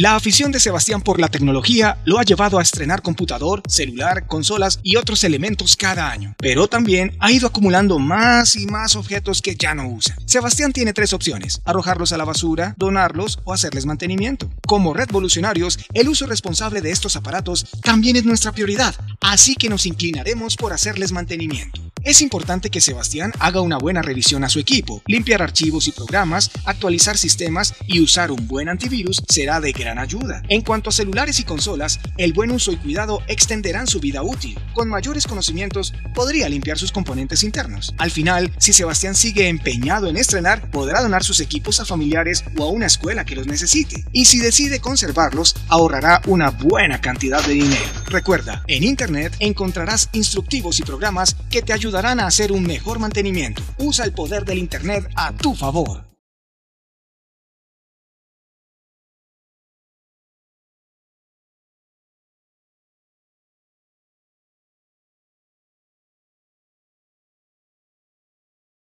La afición de Sebastián por la tecnología lo ha llevado a estrenar computador, celular, consolas y otros elementos cada año, pero también ha ido acumulando más y más objetos que ya no usa. Sebastián tiene tres opciones, arrojarlos a la basura, donarlos o hacerles mantenimiento. Como revolucionarios, el uso responsable de estos aparatos también es nuestra prioridad, así que nos inclinaremos por hacerles mantenimiento. Es importante que Sebastián haga una buena revisión a su equipo, limpiar archivos y programas, actualizar sistemas y usar un buen antivirus será de gran ayuda. En cuanto a celulares y consolas, el buen uso y cuidado extenderán su vida útil. Con mayores conocimientos, podría limpiar sus componentes internos. Al final, si Sebastián sigue empeñado en estrenar, podrá donar sus equipos a familiares o a una escuela que los necesite. Y si decide conservarlos, ahorrará una buena cantidad de dinero. Recuerda, en Internet encontrarás instructivos y programas que te ayudarán a hacer un mejor mantenimiento. Usa el poder del Internet a tu favor.